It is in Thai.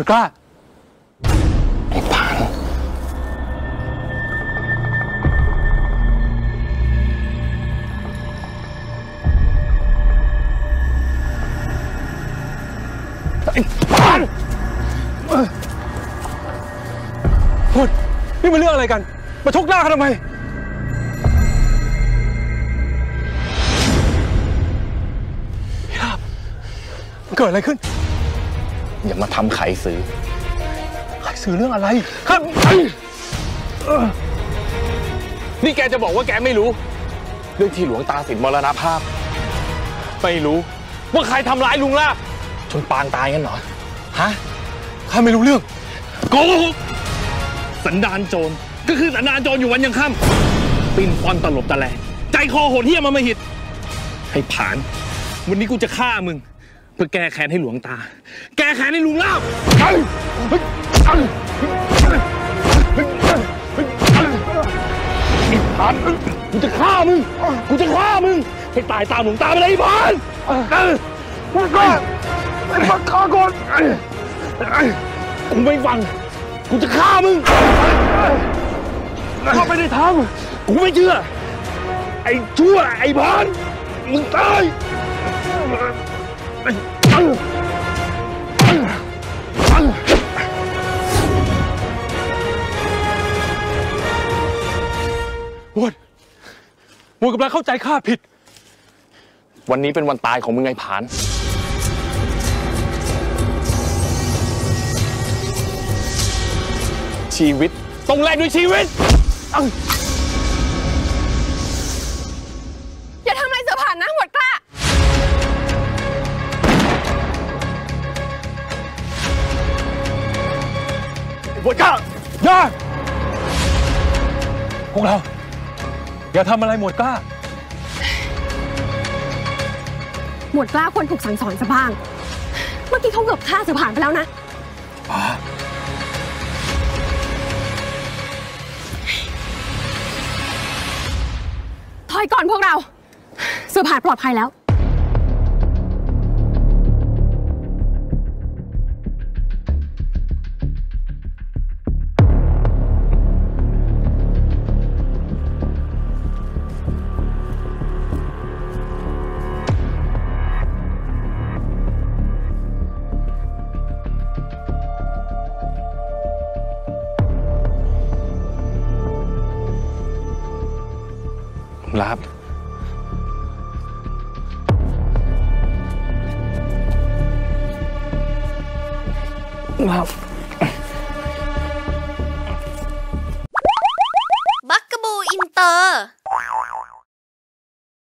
หมดกล้าไอ้ผานพูดนี่มันเรื่องอะไรกัน มาชกหน้ากันทำไมพี่ลาบเกิดอะไรขึ้น อย่ามาทำไขซื้อใครสื่อเรื่องอะไรครับนี่แกจะบอกว่าแกไม่รู้ เรื่องที่หลวงตาสินมรณภาพ ไม่รู้ ว่าใครทำร้ายลุงลาบจนปางตายกันเหรอ ฮะ ข้าไม่รู้เรื่องโกหกสันดานโจรก็คือสันดานโจรอยู่วันยังค่ำปิ้นป้อนตลบตะแลงใจคอโหดเหี้ยมมาไม่หิด ให้ผ่าน วันนี้กูจะฆ่ามึง เพื่อแก้แค้นให้หลวงตา แก้แค้นให้ลุงลาบผ่านกูจะฆ่ามึง กูจะฆ่ามึงให้ตายตามหลวงตาไปเลยไอ้ผ่านกูก็ไอ้ฟังข้าก่อนกูไม่ฟัง กูจะฆ่ามึงข้าไม่ได้ทำกูไม่เชื่อ ไอ้ชั่วไอ้พานมึงตาย วดวดกำลังเข้าใจข้าผิด วันนี้เป็นวันตายของมึงไอ้ผาน ชีวิตต้องแลกด้วยชีวิต หมดกล้าอย่าพวกเรา อย่าทำอะไรหมวดกล้า หมวดกล้าควรถูกสั่งสอนซะบ้าง เมื่อกี้เขาเกือบฆ่าเสือผ่านไปแล้วนะถอยก่อนพวกเรา เสือผ่านปลอดภัยแล้ว รับรับบักกะบู